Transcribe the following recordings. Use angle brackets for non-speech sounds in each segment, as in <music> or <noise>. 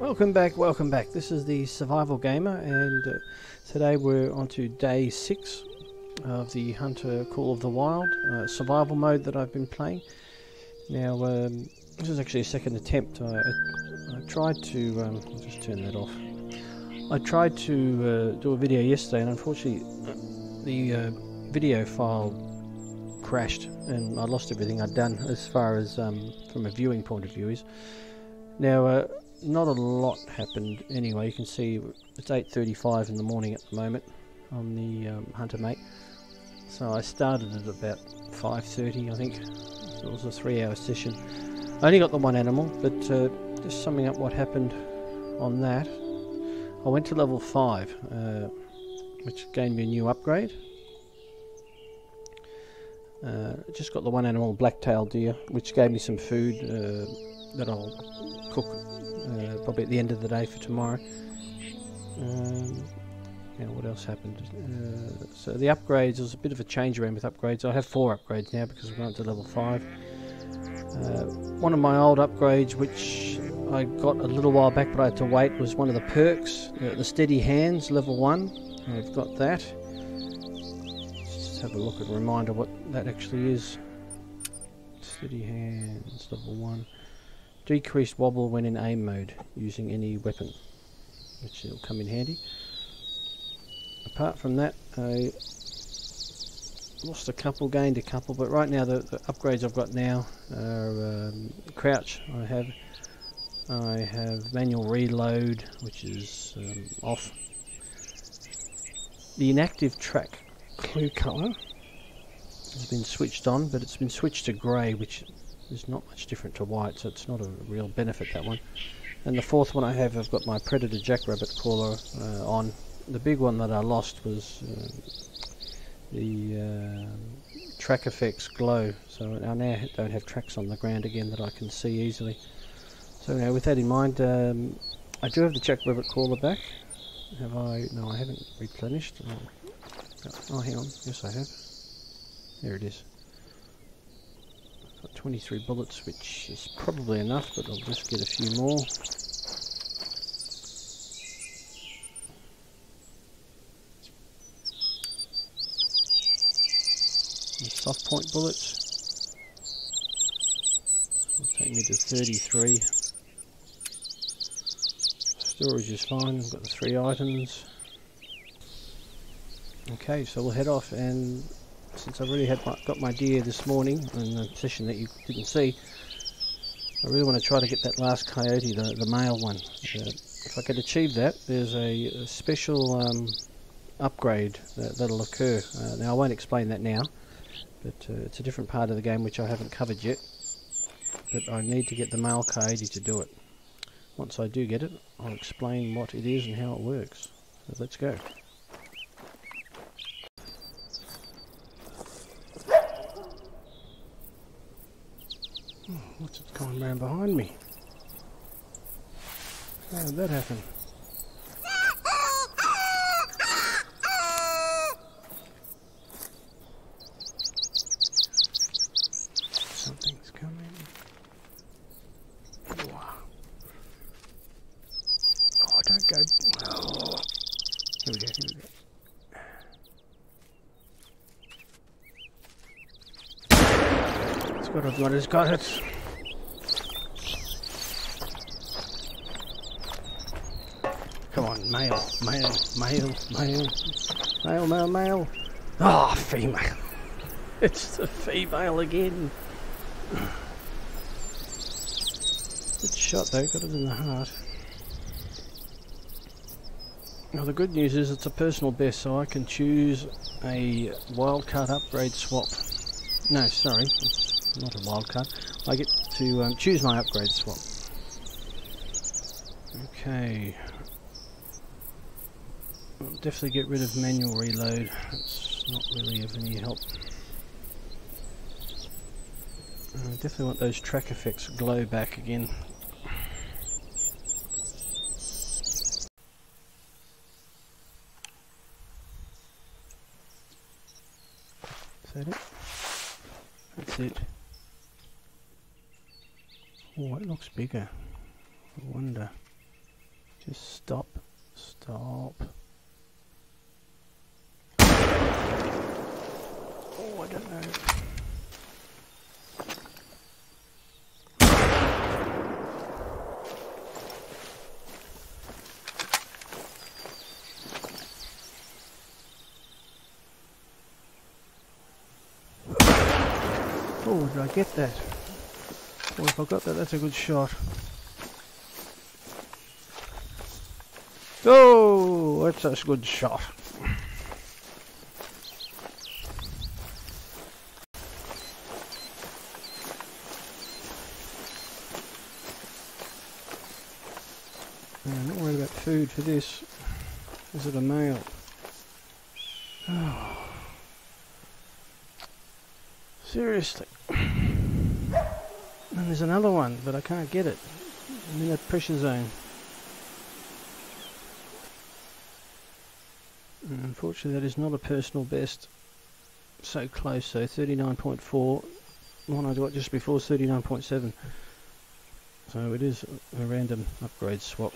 Welcome back, welcome back. This is the Survival Gamer, and uh, today we're on to day six of the Hunter Call of the Wild uh, survival mode that I've been playing. Now, um, this is actually a second attempt. I, I, I tried to. Um, just turn that off. I tried to uh, do a video yesterday, and unfortunately, the uh, video file crashed, and I lost everything I'd done as far as um, from a viewing point of view is. Now, uh, not a lot happened anyway. You can see it's 8.35 in the morning at the moment on the um, Hunter Mate. So I started at about 5.30 I think. So it was a three hour session. I only got the one animal, but uh, just summing up what happened on that. I went to level 5, uh, which gained me a new upgrade. Uh, just got the one animal, black-tailed deer, which gave me some food uh, that I'll cook uh, probably at the end of the day for tomorrow. Um, what else happened? Uh, so the upgrades, was a bit of a change around with upgrades. I have four upgrades now because we've gone up to level 5. Uh, one of my old upgrades, which I got a little while back but I had to wait, was one of the perks, uh, the steady hands, level 1. I've got that. Just have a look at a reminder what that actually is. Steady hands, level 1. Decreased wobble when in aim mode using any weapon, which will come in handy. Apart from that, I lost a couple, gained a couple, but right now the, the upgrades I've got now are um, crouch. I have I have manual reload, which is um, off. The inactive track clue colour has been switched on, but it's been switched to grey, which is not much different to white, so it's not a real benefit that one. And the fourth one I have, I've got my Predator Jackrabbit caller uh, on. The big one that I lost was uh, the uh, track effects glow, so I now don't have tracks on the ground again that I can see easily. So now, with that in mind, um, I do have the Jackrabbit caller back. Have I? No, I haven't replenished. Oh, oh hang on. Yes, I have. There it is. Got 23 bullets, which is probably enough, but I'll just get a few more. And soft point bullets. Will take me to 33. Storage is fine, I've got the three items. Okay, so we'll head off and since I've already had my, got my deer this morning in the position that you didn't see, I really want to try to get that last coyote, the, the male one. Uh, if I could achieve that, there's a, a special um, upgrade that, will occur. Uh, now I won't explain that now, but uh, it's a different part of the game which I haven't covered yet. But I need to get the male coyote to do it. Once I do get it, I'll explain what it is and how it works. So let's go. What's it going around behind me? How did that happen? Something's coming. Oh, don't go. Oh. Here we go, here we go. It's got it, what it's got it. Come on, male, male, male, male, male, male, male. Ah, oh, female. <laughs> It's the female again. Good shot though, got it in the heart. Now the good news is it's a personal best, so I can choose a wildcard upgrade swap. No, sorry, it's not a wildcard. I get to um, choose my upgrade swap. Okay, I'll definitely get rid of manual reload. It's not really of any help. I definitely want those track effects glow back again. Is that it? That's it. Oh, it looks bigger. I wonder. Just stop. Stop. Oh, I don't know. Oh, did I get that? Oh, if I got that, that's a good shot. Oh, that's a good shot. I'm not worried about food for this. Is it a male? Oh. <sighs> Seriously. And there's another one, but I can't get it. I'm in that pressure zone. And unfortunately, that is not a personal best. So close, so 39.4. One I got just before 39.7. So it is a random upgrade swap.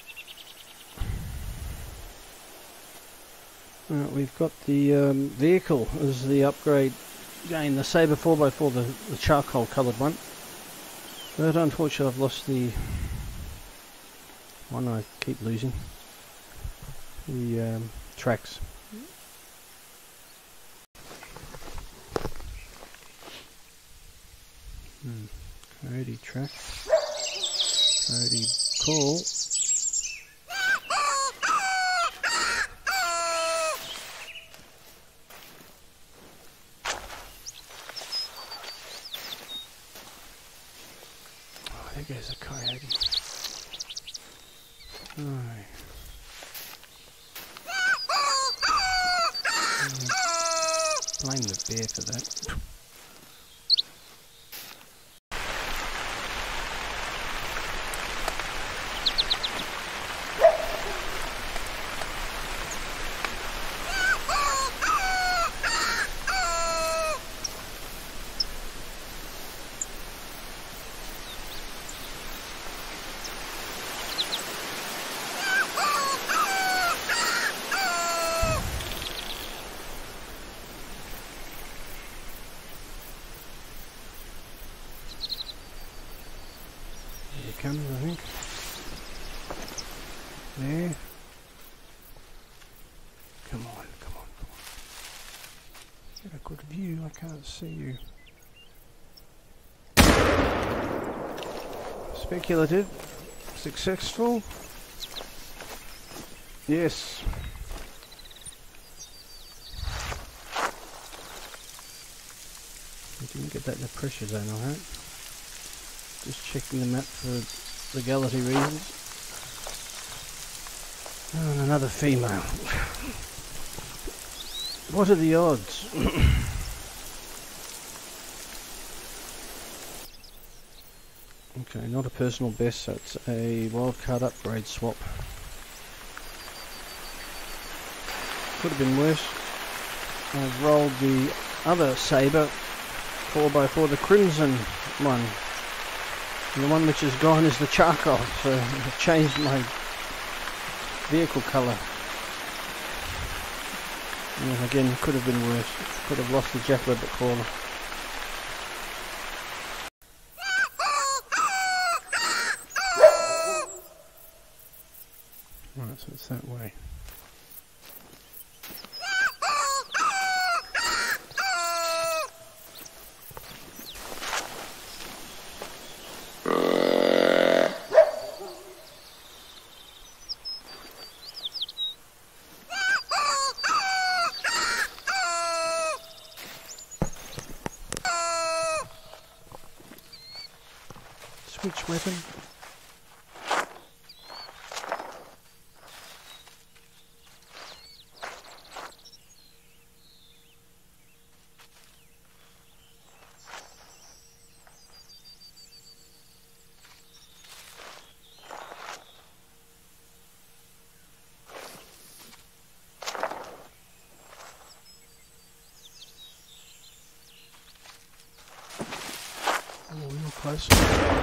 Right, we've got the um, vehicle as the upgrade Again, the Sabre 4x4, the, the charcoal coloured one. But unfortunately I've lost the one I keep losing. The um, tracks. Hmm. Coyote track. Coyote call. There goes a coyote. Right. Blame the bear for that. Here it comes, I think. There. Come on, come on, come on. Get a good view, I can't see you. Speculative. Successful. Yes. I didn't get that in the pressure zone, alright. Just checking the map for legality reasons. Oh, and another female. What are the odds? <clears throat> okay, not a personal best, so it's a wildcard upgrade swap. Could have been worse. I've rolled the other Sabre 4x4, the Crimson one. And the one which is gone is the charcoal, so <laughs> I've changed my vehicle colour. And again, could have been worse. Could have lost the Rabbit caller. Right, so it's that way. Switch weapon. Oh, close.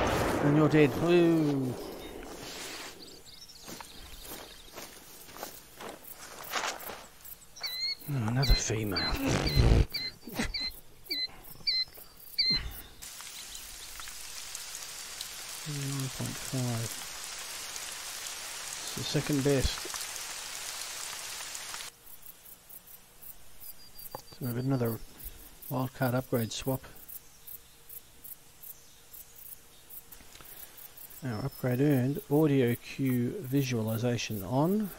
And you're dead. Woo. Hmm, another female. Nine point five. It's the second best. So we have another wildcard upgrade swap. Our upgrade earned audio cue visualization on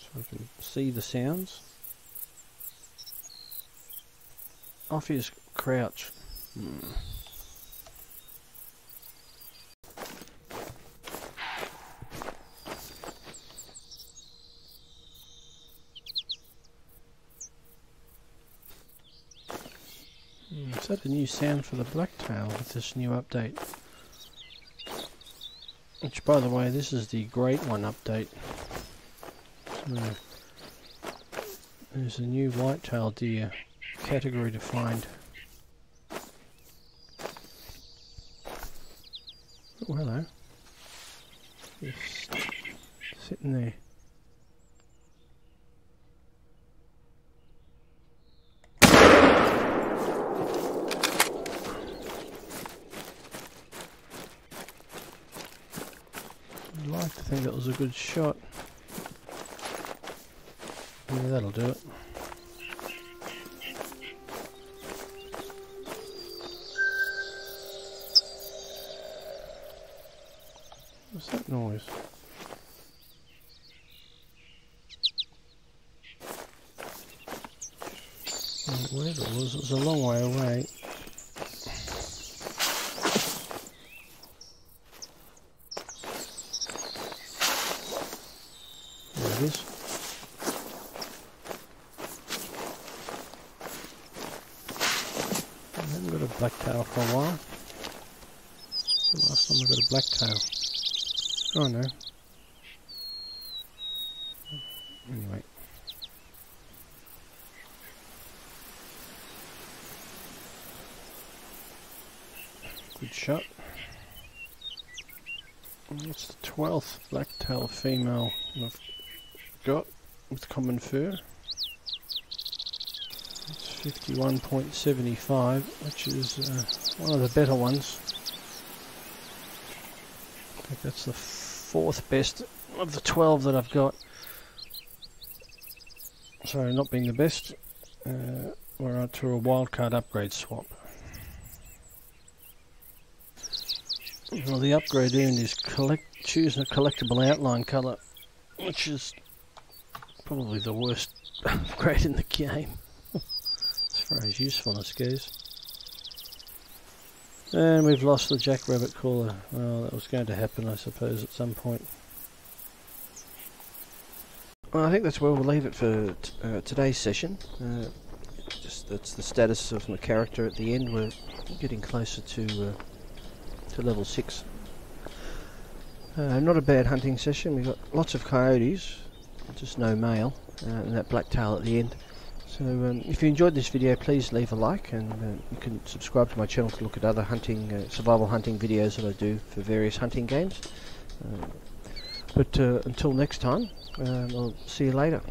so I can see the sounds. Off his crouch. Hmm. Hmm, is that a new sound for the blacktail with this new update? Which, by the way, this is the Great One update. So, there's a new white-tailed deer category defined. Oh, hello. Just sitting there. I'd like to think that was a good shot. Yeah, that'll do it. What's that noise? Whatever it was, it was a long way away. There it is. A blacktail for a while. The last time I got a blacktail. Oh no. Anyway. Good shot. That's the 12th blacktail female I've got with common fur. It's 51.75, which is uh, one of the better ones. I think that's the fourth best of the 12 that I've got. Sorry, not being the best. Uh, we're on to a wildcard upgrade swap. Well, the upgrade earned is collect choose a collectible outline colour, which is probably the worst <laughs> upgrade in the game, far as usefulness goes. And we've lost the jackrabbit caller. Well, that was going to happen, I suppose, at some point. Well, I think that's where we'll leave it for uh, today's session. Uh, just that's the status of my character at the end. We're getting closer to uh, to level six. Uh, not a bad hunting session. We've got lots of coyotes, just no male, uh, and that black tail at the end. So um, if you enjoyed this video, please leave a like, and uh, you can subscribe to my channel to look at other hunting, uh, survival hunting videos that I do for various hunting games. Uh, but until next time, um, I'll see you later.